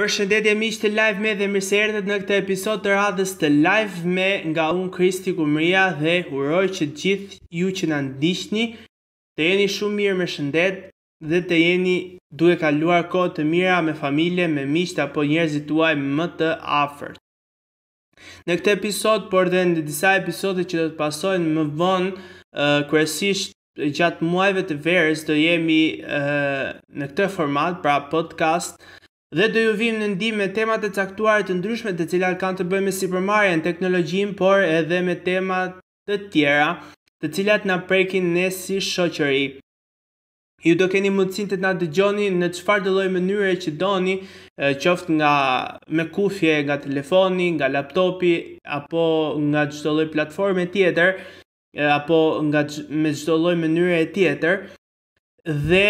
Përshëndetje miq të Live Me dhe mirë se erdhët në këtë episod të radhës të Live Me nga unë Kristi Kumria dhe uroj që të gjithë ju që na ndiqni të jeni shumë mirë me shëndet dhe të jeni duke kaluar kohë të mira me familje, me miqtë apo njerëzit tuaj më të afërt. Në këtë episod, por dhe në disa episode që do të pasojnë më vonë, kryesisht gjatë muajve të verës do jemi në këtë format, pra podcast, dhe do ju vijmë në ndihmë me tema të caktuara të ndryshme të cilat kanë të bëjnë me sipërmarrjen, teknologjinë, por edhe me tema të tjera, të cilat na prekin ne si shoqëri. Ju do keni mundësinë të na dëgjoni në çfarëdo lloj mënyre që doni, qoftë nga me kufje, nga telefoni, nga laptopi apo nga çdo lloj platforme tjetër, apo nga me çdo lloj mënyre tjetër dhe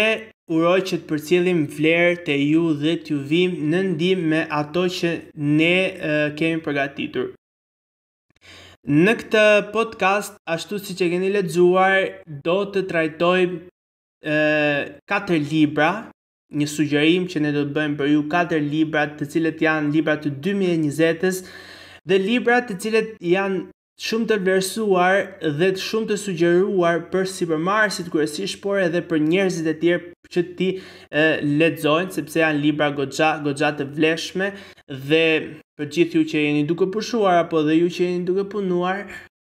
uroj që të përcjellim vlerë te ju dhe t'ju vijmë në ndihmë me ato që ne kemi përgatitur. Në këtë podcast, ashtu siç e keni lexuar, do të trajtojmë e, katër libra, një sugjerim që ne do të bëjmë për ju katër libra të cilët janë libra të 2020-ës dhe libra të cilët janë shumë të vlerësuar dhe të shumë të sugjeruar për sipërmarrësit kryesisht, por edhe për njerëzit e tjerë që t'i e, lexojnë sepse janë libra goxha goxha të vlefshme Dhe për gjithë ju që jeni duke pushuar apo dhe ju që jeni duke punuar,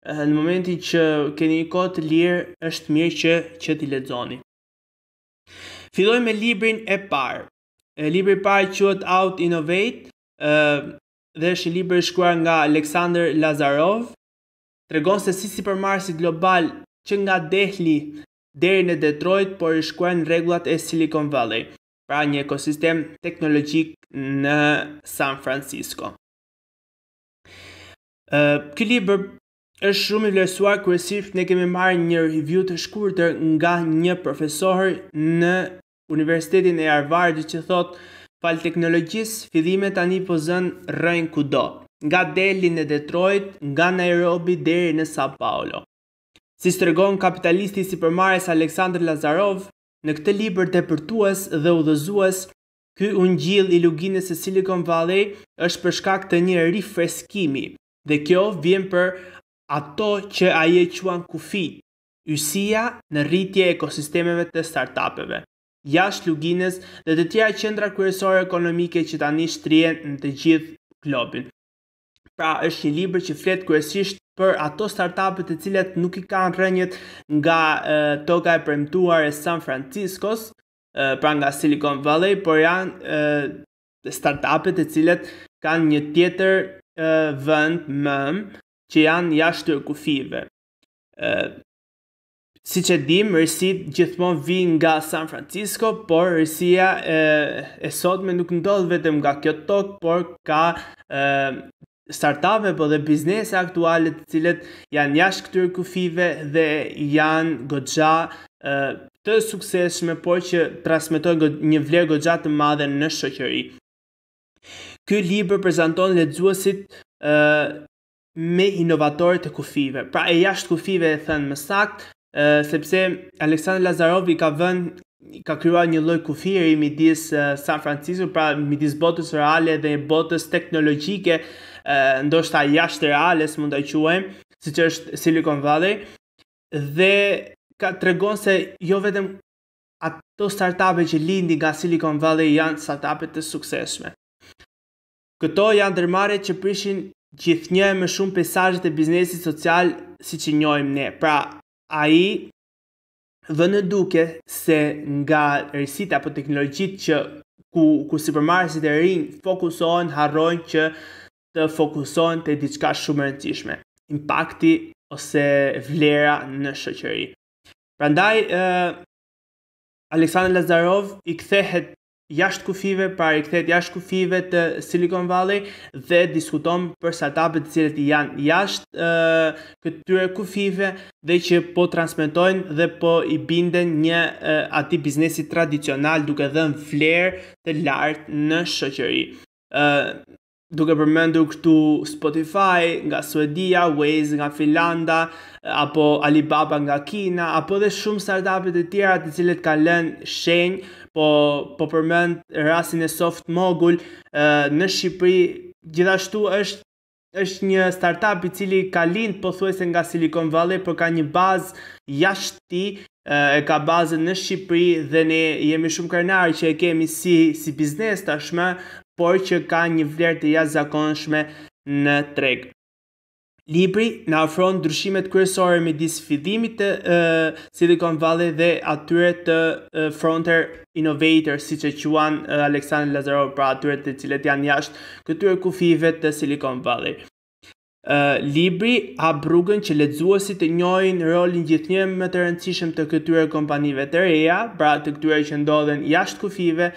eh, në momentin që keni një kohë të lirë, është mirë që që t'i lexoni. Filloj me librin e parë. Libri i parë quhet Out Innovate, eh, dhe është një libër i shkruar nga Aleksandr Lazarov. Tregon se si sipërmarrësit globalë që nga Delhi deri në Detroit po rishkruajnë rregullat e Silicon Valley. pra një ekosistem teknologjik në San Francisco. Ky libër është shumë i vlerësuar kryesisht ne kemi marrë një review të shkurtër nga një profesor në Universitetin e Harvardit që thotë falë teknologjisë fillimet tani po zënë rrënjë kudo, nga Delhi në Detroit, nga Nairobi deri në Sao Paulo. Siç tregon kapitalisti sipërmarrës Aleksandr Lazarov, Në këtë libër depërtues dhe udhëzues, ky ungjill i luginës së Silicon Valley është për shkak të një rifreskimi, dhe kjo vjen për ato që ai e quan kufi, yjësia në rritje e ekosistemeve të startupeve jashtë luginës dhe të tjera qendra kryesore ekonomike që tani shtrihen në të gjithë globin. Pra është një libër që flet kryesisht për ato startupet të cilat nuk i kanë rrënjët nga e, toka e premtuar e San Franciscos, e, pra nga Silicon Valley, por janë e, startupet të cilat kanë një tjetër e, vend më që janë jashtë kufijve. E, Siç e dimë, risitë gjithmonë vijnë nga San Francisco, por risia e, e sotme nuk ndodh vetëm nga kjo tokë, por ka e, startup-e po dhe biznese aktuale të cilat janë jashtë këtyre kufijve dhe janë goxha e, të suksesshme, por që transmetojnë një vlerë goxha të madhe në shoqëri. Ky libër prezanton lexuesit e, me inovatorët e kufijve, pra e jashtë kufijve e thënë më saktë, sepse Aleksandr Lazarov i ka vënë ka krijuar një lloj kufiri midis San Francisco, pra midis botës reale dhe botës teknologjike, ndoshta jashtë reales mund ta quajmë, siç është Silicon Valley dhe tregon se jo vetëm ato startupe që lindin nga Silicon Valley janë startupe të suksesshme. Këto janë ndërmarrje që prishin gjithnjë më shumë peisazhet e biznesit social siç i njohim ne. Pra, ai vë në dukje se nga risitë apo teknologjitë që ku ku sipërmarrësit e rinj fokusohen, harrojnë që të fokusohen te diçka shumë e rëndësishme, impakti ose vlera në shoqëri. Prandaj ë Aleksandr Lazarov i kthehet jashtë kufijve, pra i kthehet jashtë kufijve të Silicon Valley dhe diskuton për startupet të cilat janë jashtë uh, këtyre kufijve dhe që po transmetojnë dhe po i binden një uh, atij biznesi tradicional duke dhënë vlerë të lartë në shoqëri. Uh, duke përmendur këtu Spotify nga Suedia, Waze nga Finlanda, apo Alibaba nga Kina, apo dhe shumë startupet e tjera të cilët kanë lënë shenjë, po, po përmend rastin e Softmogul në Shqipëri, gjithashtu është është një startup i cili ka lind pothuajse nga Silicon Valley, por ka një bazë jashtë tij, e ka bazën në Shqipëri dhe ne jemi shumë krenarë që e kemi si, si biznes tashmë, por që ka një vlerë të jashtëzakonshme në treg. Libri na ofron ndryshimet kryesore midis fillimit të uh, Silicon Valley dhe atyre të uh, frontier innovator, siç e quan uh, Aleksandr Lazarov, pra atyre të cilët janë jashtë këtyre kufijve të Silicon Valley. Libri hap rrugën që lexuesit të njohin rolin gjithnjë më të rëndësishëm të këtyre kompanive të reja, pra të këtyre që ndodhen jashtë kufijve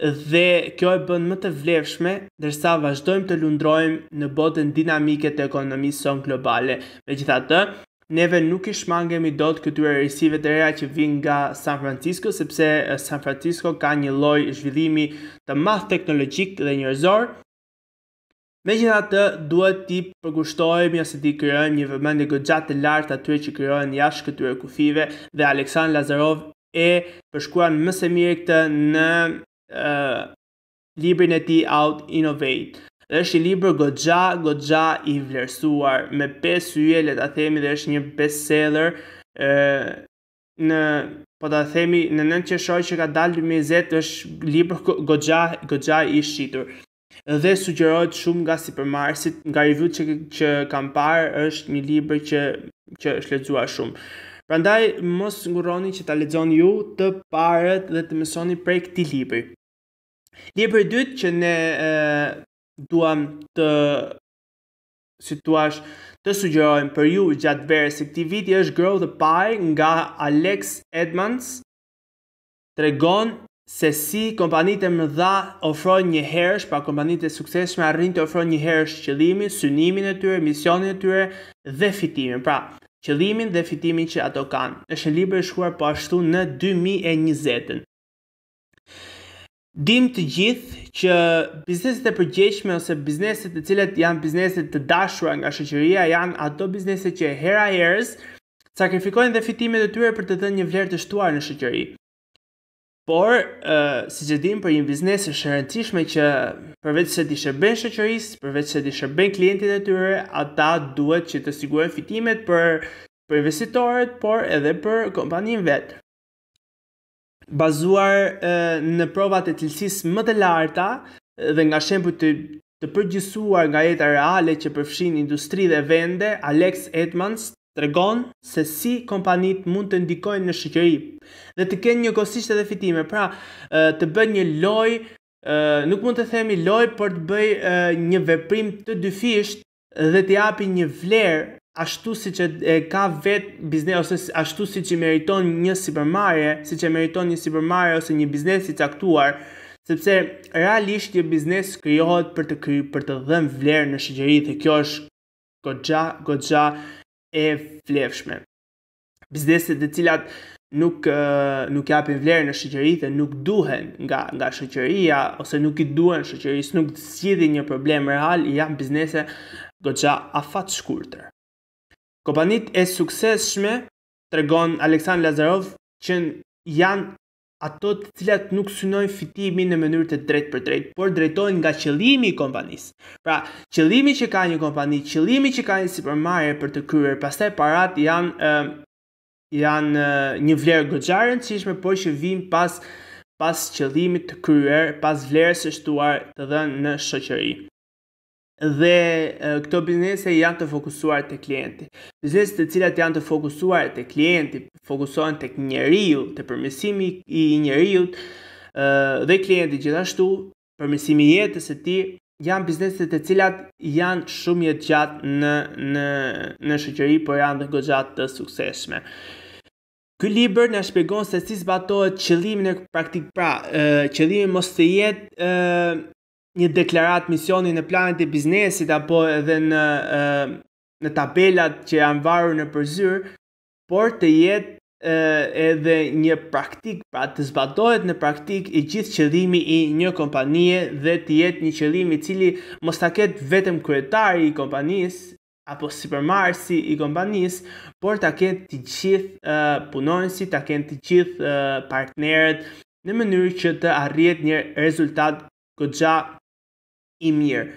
dhe kjo e bën më të vlefshme ndërsa vazhdojmë të lundrojmë në botën dinamike të ekonomisë sonë globale. Megjithatë, neve nuk i shmangemi dot këtyre risive të reja që vijnë nga San Francisco, sepse San Francisco ka një lloj zhvillimi të madh teknologjik dhe njerëzor, Megjithatë, duhet t'i përkushtohemi ose t'i krijojmë një vëmendje goxha të lartë atyre që krijohen jashtë këtyre kufijve dhe Alexandre Lazarow e përshkruan më së miri këtë në librin e tij Out-Innovate. Dhe është një libër goxha, goxha i vlerësuar, me pesë yje le ta themi dhe është një bestseller në po ta themi në 9 qershor që ka dalë 2020 është libër goxha goxha i shitur. Dhe sugjerohet shumë nga sipërmarrësit, nga review-t që që kam parë është një libër që që është lexuar shumë. Prandaj mos ngurroni që ta lexoni ju të parët dhe të mësoni prej këtij libri. Libri i dytë që ne e, duam të si thua të sugjerojmë për ju gjatë verës së këtij viti është Grow the Pie nga Alex Edmans tregon se si kompanitë e mëdha ofrojnë njëherësh, pra kompanitë e suksesshme arrijnë të ofrojnë njëherësh qëllimin, synimin e tyre, misionin e tyre dhe fitimin. Pra, qëllimin dhe fitimin që ato kanë. Është një libër i shkruar po ashtu në 2020-ën. Dim të gjithë që bizneset e përgjegjshme ose bizneset të cilat janë biznese të dashura nga shoqëria janë ato biznese që hera-herës sakrifikojnë dhe fitimet e tyre për të dhënë një vlerë të shtuar në shoqëri. Por, ë, siç e dimë për një biznes është e rëndësishme që përveçse t'i shërbejnë shoqërisë, përveçse t'i shërbejnë klientit e tyre, ata duhet që të sigurojnë fitimet për për investitorët, por edhe për kompaninë vetë. bazuar në provat e cilësisë më të larta dhe nga shembuj të të përgjithësuar nga jeta reale që përfshin industri dhe vende, Alex Edmans tregon se si kompanitë mund të ndikojnë në shoqëri dhe të kenë njëkohësisht edhe fitime. Pra, të bëjnë një lojë, nuk mund të themi lojë, por të bëjë një veprim të dyfishtë dhe të japin një vlerë ashtu siç e ka vetë biznes ose ashtu siç i meriton një sipërmarrje, siç e meriton një sipërmarrje ose një biznes i caktuar, sepse realisht një biznes krijohet për të kri, për të dhënë vlerë në shoqëri dhe kjo është goxha goxha e vlefshme. bizneset të cilat nuk nuk japin vlerë në shoqëri dhe nuk duhen nga nga shoqëria ose nuk i duhen shoqërisë, nuk zgjidhin një problem real, janë biznese goxha afatshkurtër. Kompanitë e suksesshme tregon Aleksandr Lazarov që janë ato të cilat nuk synojnë fitimin në mënyrë të drejtpërdrejtë, por drejtohen nga qëllimi i kompanisë. Pra, qëllimi që ka një kompani, qëllimi që ka një sipërmarrje për të kryer, pastaj paratë janë ë janë një vlerë goxha e rëndësishme, por që vijnë pas pas qëllimit të kryer, pas vlerës së shtuar të dhënë në shoqëri. dhe këto biznese janë të fokusuar te klienti. Biznese të cilat janë të fokusuar te klienti, fokusohen te njeriu, te përmirësimi i njeriut dhe klienti gjithashtu, përmirësimi i jetës së tij, janë biznese të cilat janë shumë jetëgjata në, në, në shoqëri, por janë dhe goxha të të suksesshme. Ky libër na shpjegon se si zbatohet qëllimi në praktikë pra, qëllimi mos të jetë një deklaratë misioni në planet e biznesit apo edhe në në tabelat që janë varur nëpër zyrë, por të jetë edhe një praktikë, pra të zbatohet në praktikë i gjithë qëllimi i një kompanie dhe të jetë një qëllim i cili mos ta ketë vetëm kryetari i kompanisë, apo sipërmarrësi i kompanisë, por ta kenë të gjithë uh, punonësit, ta kenë të gjithë uh, partnerët në mënyrë që të arrihet një rezultat goxha i mirë.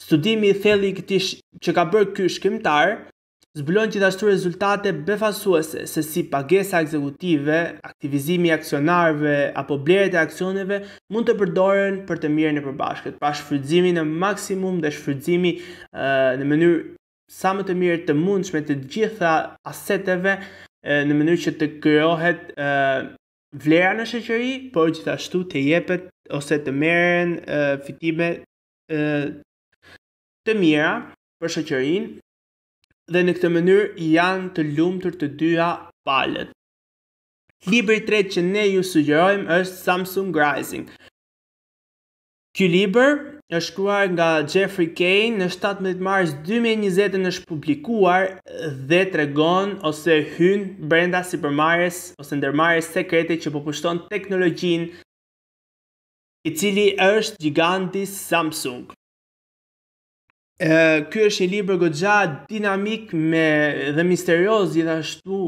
Studimi i thellë i këtij që ka bërë ky shkrimtar zbulon gjithashtu rezultate befasuese se si pagesa ekzekutive, aktivizimi i aksionarëve apo blerjet e aksioneve mund të përdoren për të mirën e përbashkët, pra shfrytëzimi në maksimum dhe shfrytëzimi në mënyrë sa më të mirë të mundshme të gjitha aseteve në mënyrë që të krijohet vlera në shoqëri, por gjithashtu të jepet ose të merren fitime të mira për shoqërinë dhe në këtë mënyrë janë të lumtur të dyja palët. Libri i tretë që ne ju sugjerojmë është Samsung Rising. Ky libër është shkruar nga Geoffrey Cain në 17 mars 2020 është publikuar dhe tregon ose hyn brenda sipërmarrjes ose ndërmarrjes sekrete që po pushton teknologjinë i cili është gjiganti Samsung. Ky është një libër goxha dinamik me dhe misterioz gjithashtu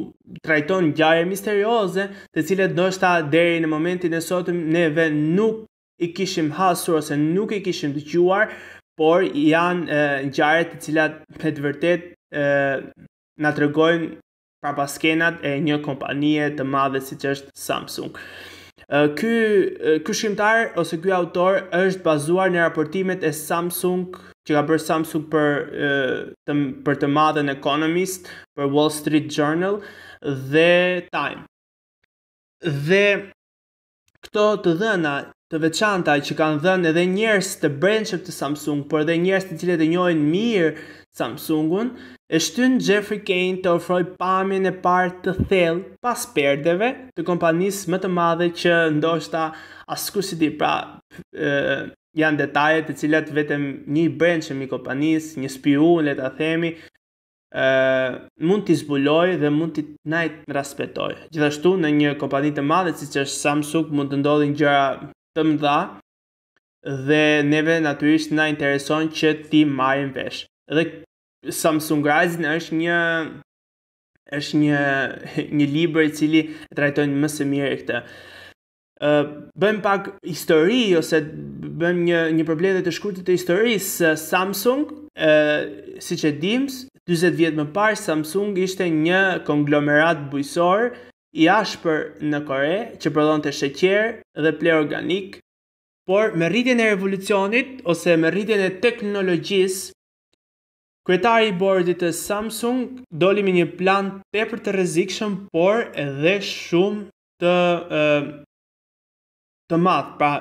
trajton ngjarje misterioze, të cilat ndoshta deri në momentin e sotëm neve nuk i kishim hasur ose nuk i kishim dëgjuar, por janë ngjarje të cilat me të vërtetë na tregojnë prapaskenat e një kompanie të madhe siç është Samsung. Ky ky shkrimtar ose ky autor është bazuar në raportimet e Samsung që ka bërë Samsung për të, për të madhen Economist, për Wall Street Journal dhe Time. Dhe këto të dhëna të veçanta që kanë dhënë edhe njerëz të brendshëm të Samsung, por edhe njerëz të cilët e njohin mirë Samsungun, e shtyn Geoffrey Cain të ofrojë pamjen e parë të thellë pas perdeve të kompanisë më të madhe që ndoshta askush s'i di. Pra, e, janë detaje të cilat vetëm një i brendshëm i kompanisë, një spiun le ta themi, mund t'i zbulojë dhe mund t'i na i transmetojë. Gjithashtu në një kompani të madhe siç është Samsung mund të ndodhin gjëra të mëdha dhe neve natyrisht na intereson që t'i marrim vesh. Dhe Samsung Rising është një është një një libër i cili e trajton më së miri këtë. bëjmë pak histori ose bëjmë një një përmbledhje të shkurtër të historisë së Samsung, ë siç e dimë, 40 vjet më parë Samsung ishte një konglomerat bujqësor i ashpër në Kore që prodhonte sheqer dhe pleh organik. Por me rritjen e revolucionit ose me rritjen e teknologjisë, kryetari i bordit të Samsung doli me një plan tepër të rrezikshëm, por edhe shumë të të madh, pra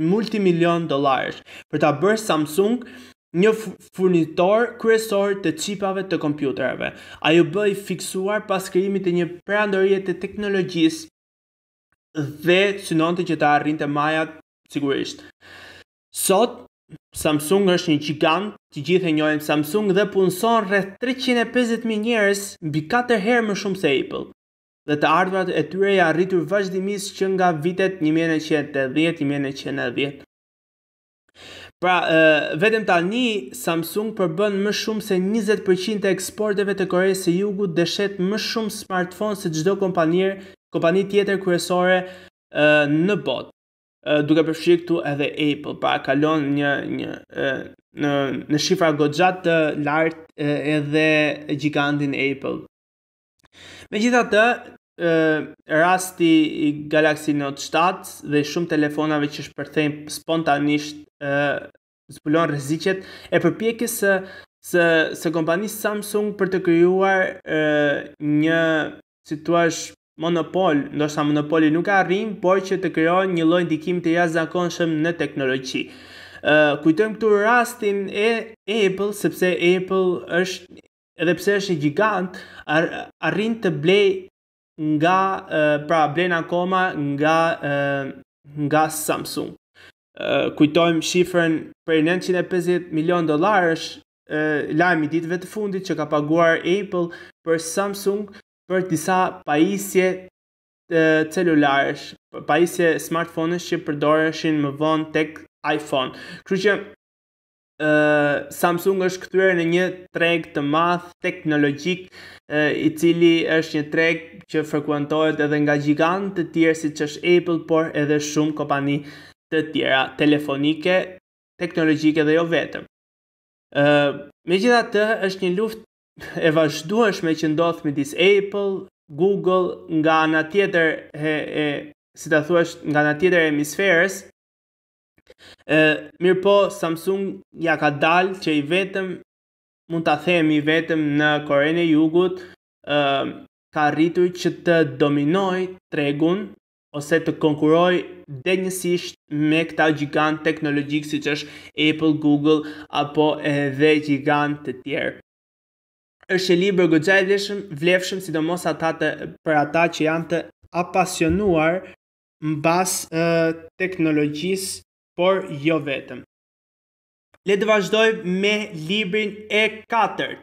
multimilion dollarësh, për ta bërë Samsung një furnitor kryesor të çipave të kompjuterëve. Ai u bë i fiksuar pas krijimit të një perandorie të teknologjisë dhe synonte që të arrinte majat sigurisht. Sot Samsung është një gjigant, të gjithë e njohin Samsung dhe punëson rreth 350.000 njerëz, mbi 4 herë më shumë se Apple. dhe të ardhurat e tyre janë rritur vazhdimisht që nga vitet 1980-1990. Pra, vetëm tani Samsung përbën më shumë se 20% të eksporteve të Koresë së Jugut dhe shet më shumë smartphone se çdo kompani, kompani tjetër kryesore në botë duke përfshirë këtu edhe Apple, parakalon një një në në shifra goxha të lartë edhe gjigantin Apple. Megjithatë, rasti i Galaxy Note 7 dhe shumë telefonave që shpërthejnë spontanisht zbulon rreziqet e përpjekjes së së, së kompanisë Samsung për të krijuar një, si të thuash, monopol, ndoshta monopolin nuk e arrin, por që të krijojë një lloj ndikimi të jashtëzakonshëm në teknologji. Ë kujtojmë këtu rastin e Apple sepse Apple është edhe pse është një gjigant, arrin të blejë nga pra blen akoma nga nga Samsung. Kujtojmë shifrën prej 950 milionë dollarësh, lajm i ditëve të fundit që ka paguar Apple për Samsung për disa pajisje celularësh, pajisje smartphonesh që përdoreshin më vonë tek iPhone. Kështu që Samsung është kthyer në një treg të madh teknologjik, i cili është një treg që frekuentohet edhe nga gjigantë të tjerë siç është Apple, por edhe shumë kompani të tjera telefonike, teknologjike dhe jo vetëm. Ë, megjithatë, është një luftë e vazhdueshme që ndodh midis Apple, Google nga ana tjetër e, e si ta thuash, nga ana tjetër e hemisferës, E, mirëpo, Samsung ia ka dalë që i vetëm, mund ta themi i vetëm në Korenë e Jugut, e, ka arritur që të dominojë tregun, ose të konkurrojë denjësisht me këta gjigantë teknologjikë siç është Apple, Google, apo edhe gjigantë të tjerë. Është një libër goxha i vlefshëm, vlefshëm sidomos ata të për ata që janë të apasionuar mbas teknologjisë, por jo vetëm. Le të vazhdojmë me librin e katërt.